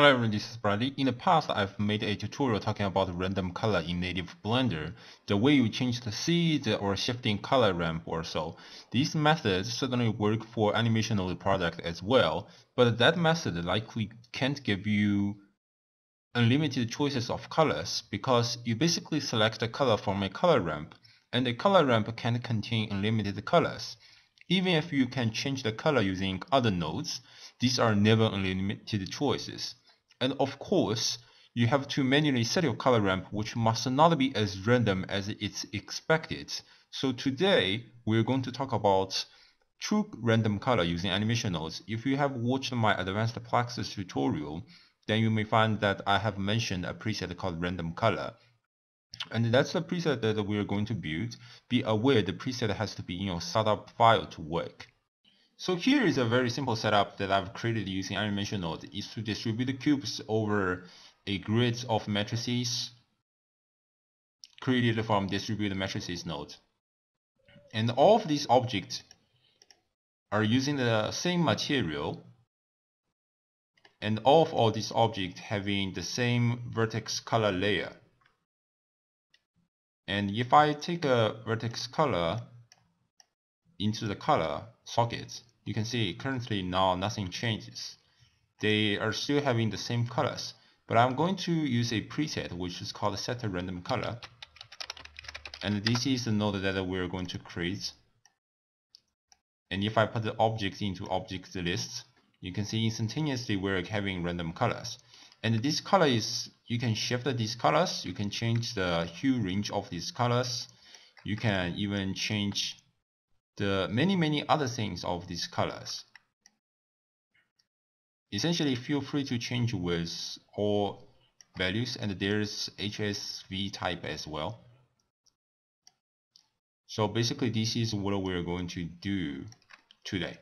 Hello everyone, this is Bradley. In the past, I've made a tutorial talking about random color in native Blender, the way you change the seed or shifting color ramp or so. These methods certainly work for animation of the product as well, but that method likely can't give you unlimited choices of colors because you basically select a color from a color ramp, and a color ramp can't contain unlimited colors. Even if you can change the color using other nodes, these are never unlimited choices. And of course, you have to manually set your color ramp which must not be as random as it's expected. So today, we're going to talk about true random color using animation nodes. If you have watched my advanced Plexus tutorial, then you may find that I have mentioned a preset called random color. And that's the preset that we're going to build. Be aware the preset has to be in your startup file to work. So here is a very simple setup that I've created using animation node is to distribute the cubes over a grid of matrices created from distributed matrices node. And all of these objects are using the same material and all of all these objects having the same vertex color layer. And if I take a vertex color into the color socket, you can see currently now nothing changes. They are still having the same colors, but I'm going to use a preset which is called set a random color. And this is the node that we're going to create. And if I put the object into object list, you can see instantaneously we're having random colors. And this color is, you can shift these colors, you can change the hue range of these colors, you can even change the many many other things of these colors. Essentially feel free to change with all values and there's HSV type as well. So basically this is what we're going to do today.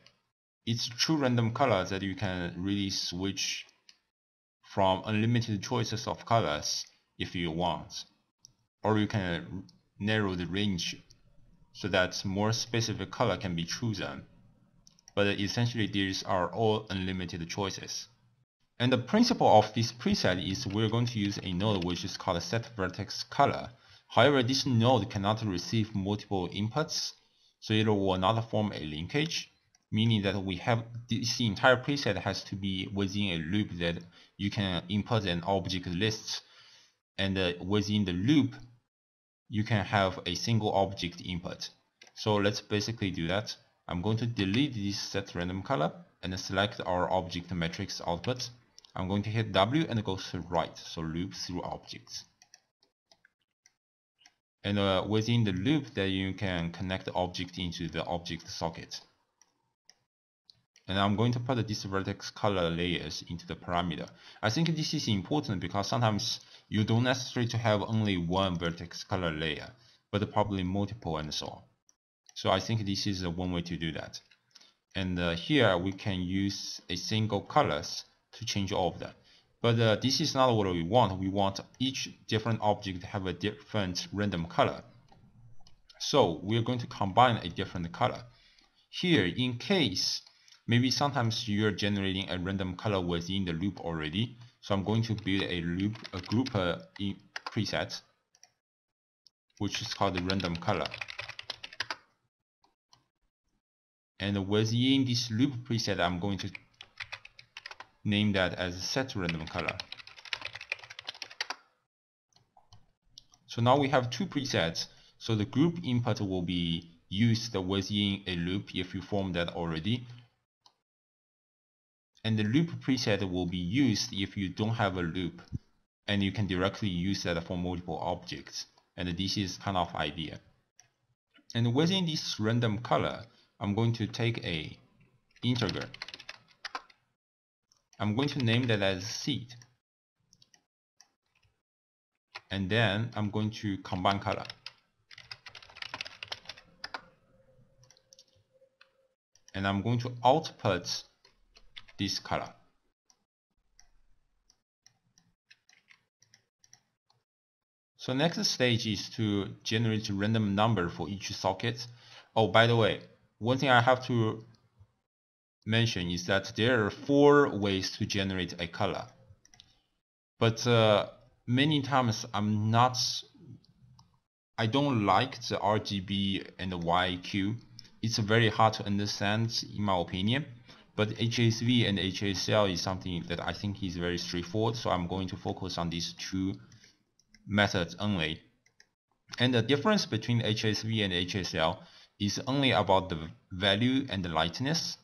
It's true random color that you can really switch from unlimited choices of colors if you want. Or you can narrow the range so that more specific color can be chosen. But essentially these are all unlimited choices. And the principle of this preset is we're going to use a node which is called set vertex color. However, this node cannot receive multiple inputs, so it will not form a linkage, meaning that we have this entire preset has to be within a loop that you can input an object list, and uh, within the loop, you can have a single object input. So let's basically do that. I'm going to delete this set random color and select our object matrix output. I'm going to hit W and go to right, so loop through objects. And uh, within the loop that you can connect the object into the object socket. And I'm going to put this vertex color layers into the parameter. I think this is important because sometimes you don't necessarily to have only one vertex color layer, but probably multiple and so on. So I think this is one way to do that. And uh, here we can use a single colors to change all of that. But uh, this is not what we want. We want each different object to have a different random color. So we're going to combine a different color. Here, in case, maybe sometimes you're generating a random color within the loop already. So I'm going to build a loop, a group uh, preset, which is called the random color. And within this loop preset, I'm going to name that as set random color. So now we have two presets. So the group input will be used within a loop if you form that already and the loop preset will be used if you don't have a loop and you can directly use that for multiple objects. And this is kind of idea. And within this random color I'm going to take a integer. I'm going to name that as seed. And then I'm going to combine color. And I'm going to output this color. So next stage is to generate a random number for each socket. Oh, by the way, one thing I have to mention is that there are four ways to generate a color. but uh, many times I'm not I don't like the RGB and the YIQ. It's very hard to understand in my opinion. But HSV and HSL is something that I think is very straightforward. So I'm going to focus on these two methods only. And the difference between HSV and HSL is only about the value and the lightness.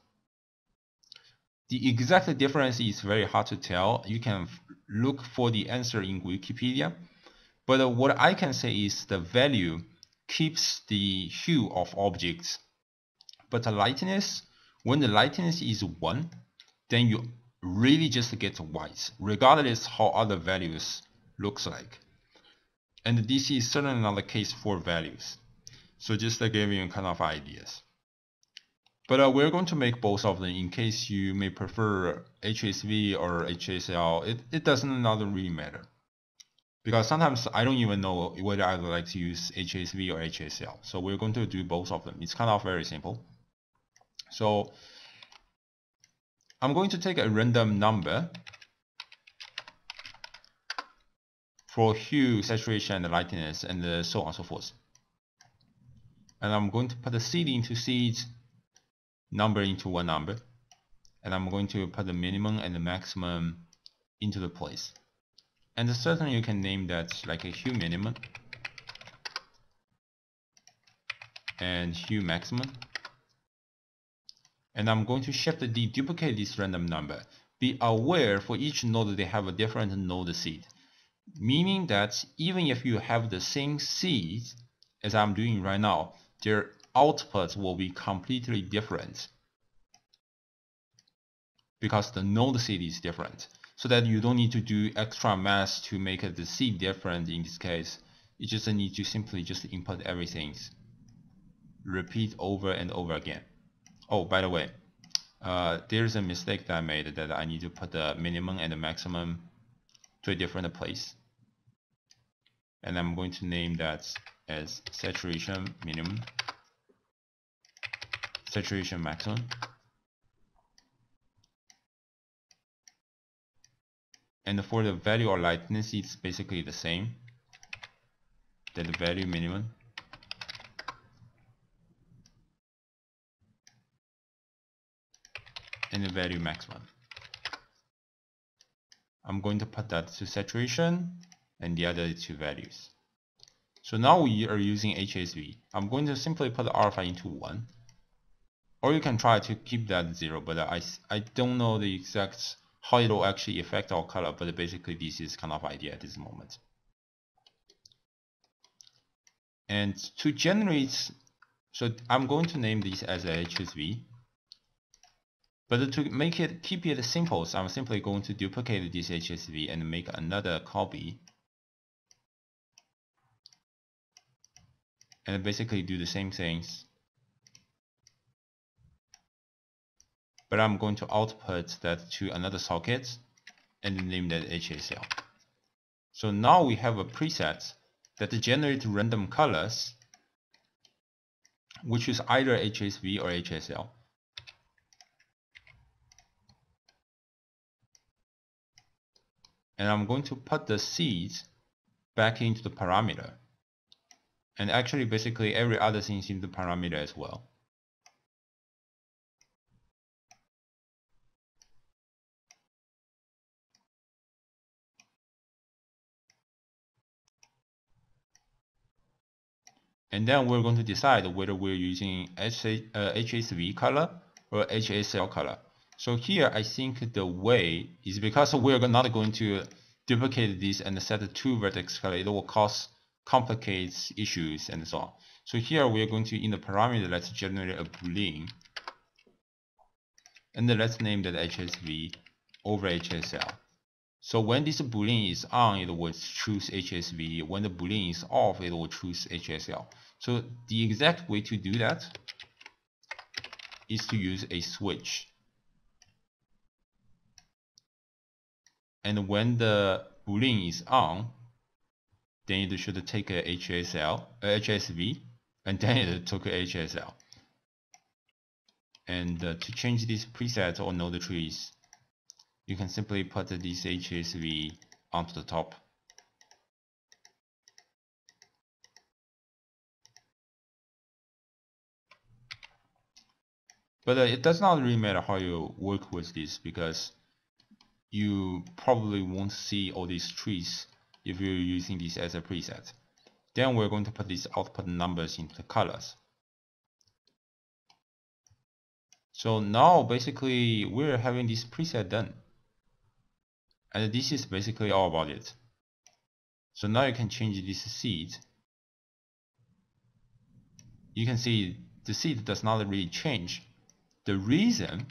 The exact difference is very hard to tell. You can look for the answer in Wikipedia. But uh, what I can say is the value keeps the hue of objects. But the lightness, when the lightness is 1, then you really just get white, regardless how other values looks like. And this is certainly not the case for values. So just to give you kind of ideas. But uh, we're going to make both of them in case you may prefer HSV or HSL. It, it doesn't not really matter because sometimes I don't even know whether I would like to use HSV or HSL. So we're going to do both of them. It's kind of very simple. So I'm going to take a random number for hue, saturation, and lightness, and uh, so on and so forth. And I'm going to put the seed into seed, number into one number. And I'm going to put the minimum and the maximum into the place. And certainly you can name that like a hue minimum and hue maximum. And I'm going to shift deduplicate this random number. Be aware for each node they have a different node seed. Meaning that even if you have the same seed as I'm doing right now, their output will be completely different because the node seed is different so that you don't need to do extra math to make the seed different in this case. You just need to simply just input everything. Repeat over and over again. Oh, by the way, uh, there's a mistake that I made that I need to put the minimum and the maximum to a different place. And I'm going to name that as saturation minimum, saturation maximum. and for the value or lightness it's basically the same that the value minimum and the value maximum I'm going to put that to saturation and the other two values so now we are using HSV I'm going to simply put alpha into 1 or you can try to keep that 0 but I, I don't know the exact how it will actually affect our color, but basically this is kind of idea at this moment. And to generate, so I'm going to name this as a HSV. But to make it keep it simple, so I'm simply going to duplicate this HSV and make another copy. And basically do the same things but I'm going to output that to another socket and name that HSL. So now we have a preset that generates random colors which is either HSV or HSL. And I'm going to put the seeds back into the parameter. And actually basically every other thing is in the parameter as well. and then we're going to decide whether we're using HSV uh, color or HSL color. So here I think the way is because we're not going to duplicate this and set two vertex color, it will cause complicated issues and so on. So here we are going to in the parameter let's generate a boolean and then let's name that HSV over HSL. So when this boolean is on, it will choose HSV. When the boolean is off, it will choose HSL. So the exact way to do that is to use a switch. And when the boolean is on, then it should take a HSL, a HSV, and then it took a HSL. And uh, to change this preset or node trees, you can simply put this HSV onto the top. But uh, it does not really matter how you work with this because you probably won't see all these trees if you're using this as a preset. Then we're going to put these output numbers into the colors. So now basically we're having this preset done. And this is basically all about it. So now you can change this seed. You can see the seed does not really change the reason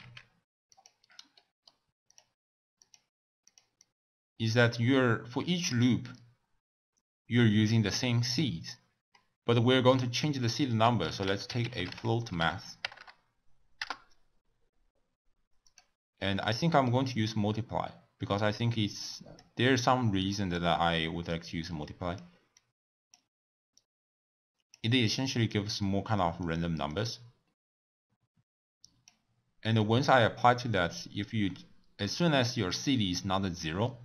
is that you're for each loop you're using the same seed but we're going to change the seed number so let's take a float math. And I think I'm going to use multiply because I think it's there's some reason that I would like to use multiply. It essentially gives more kind of random numbers. And once I apply to that, if you, as soon as your seed is not a zero,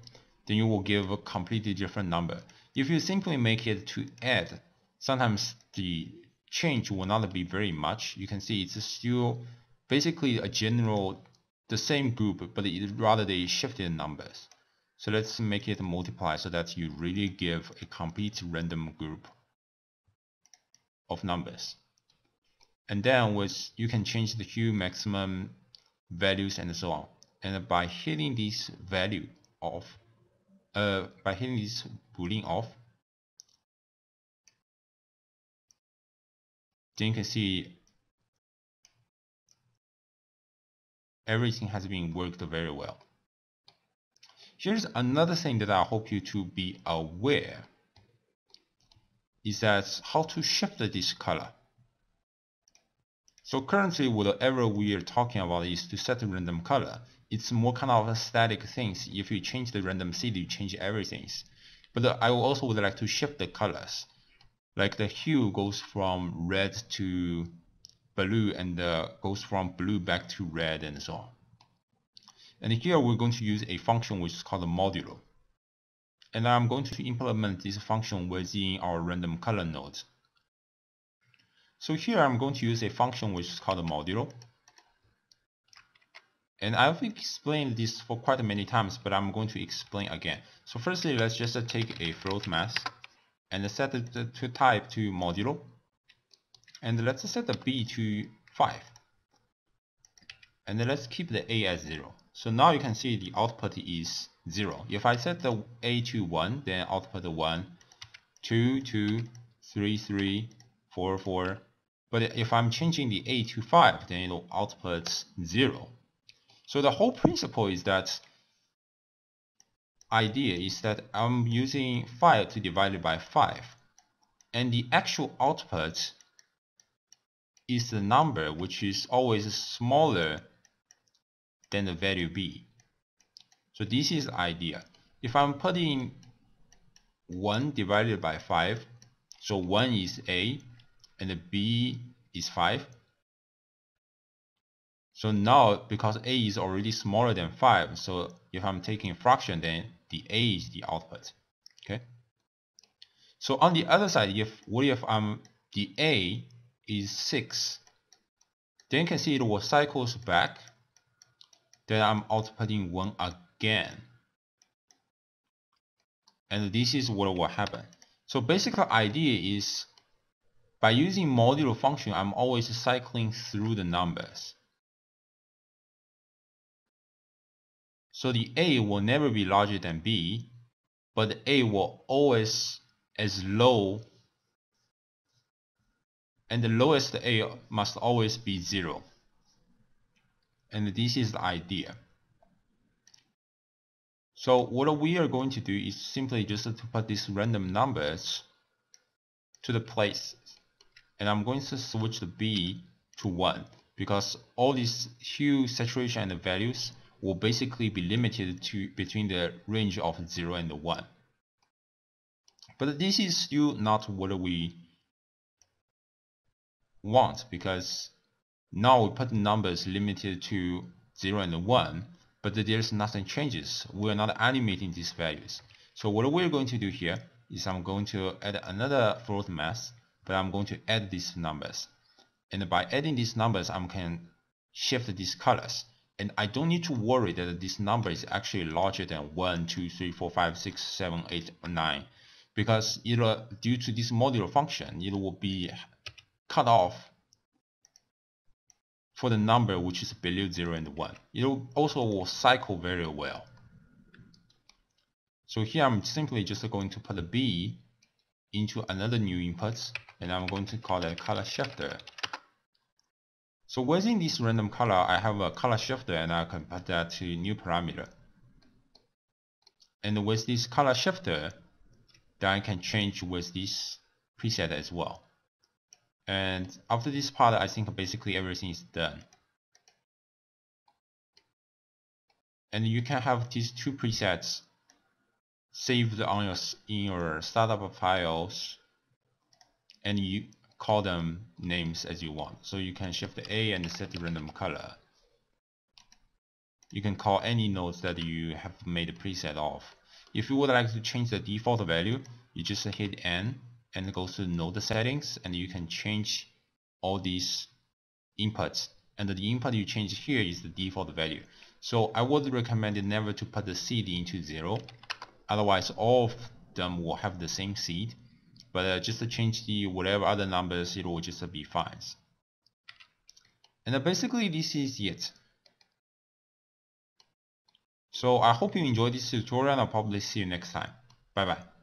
then you will give a completely different number. If you simply make it to add, sometimes the change will not be very much. You can see it's still basically a general, the same group, but it, rather they shifted numbers. So let's make it multiply so that you really give a complete random group of numbers and then with you can change the hue maximum values and so on and by hitting this value off uh, by hitting this boolean off then you can see everything has been worked very well here's another thing that I hope you to be aware is that how to shift this color so currently whatever we are talking about is to set a random color. It's more kind of a static things. If you change the random seed, you change everything. But I also would like to shift the colors. Like the hue goes from red to blue and uh, goes from blue back to red and so on. And here we're going to use a function which is called a modulo. And I'm going to implement this function within our random color node. So here I'm going to use a function which is called a modulo. And I've explained this for quite many times, but I'm going to explain again. So firstly, let's just take a float math and set it to type to modulo. And let's set the b to 5. And let's keep the a as 0. So now you can see the output is 0. If I set the a to 1, then output 1, 2, 2, 3, 3, 4, 4, but if I'm changing the A to 5, then it'll output 0. So the whole principle is that idea is that I'm using 5 to divide it by 5. And the actual output is the number which is always smaller than the value b. So this is idea. If I'm putting 1 divided by 5, so 1 is a, and b is 5. So now, because a is already smaller than 5, so if I'm taking fraction, then the a is the output. Okay. So on the other side, if what if I'm the a is 6, then you can see it will cycles back. Then I'm outputting 1 again. And this is what will happen. So basic idea is by using modulo function, I'm always cycling through the numbers. So the A will never be larger than B, but the A will always as low and the lowest A must always be 0. And this is the idea. So what we are going to do is simply just to put these random numbers to the place and I'm going to switch the B to 1 because all these hue, saturation and the values will basically be limited to between the range of 0 and 1. But this is still not what we want because now we put numbers limited to 0 and 1 but there's nothing changes. We are not animating these values. So what we're going to do here is I'm going to add another float math, but I'm going to add these numbers. And by adding these numbers, I can shift these colors. And I don't need to worry that this number is actually larger than 1, 2, 3, 4, 5, 6, 7, 8, 9. Because either due to this modular function, it will be cut off for the number which is below 0 and 1. It will also will cycle very well. So here I'm simply just going to put a B into another new input and I'm going to call it color shifter. So within this random color, I have a color shifter and I can put that to new parameter. And with this color shifter, then I can change with this preset as well. And after this part, I think basically everything is done. And you can have these two presets saved on your in your startup files, and you call them names as you want. So you can shift A and set random color. You can call any nodes that you have made a preset of. If you would like to change the default value, you just hit N and go to node settings and you can change all these inputs. And the input you change here is the default value. So I would recommend never to put the seed into zero. Otherwise all of them will have the same seed but uh, just to change the whatever other numbers it will just be fine and uh, basically this is it. So I hope you enjoyed this tutorial and I'll probably see you next time. Bye bye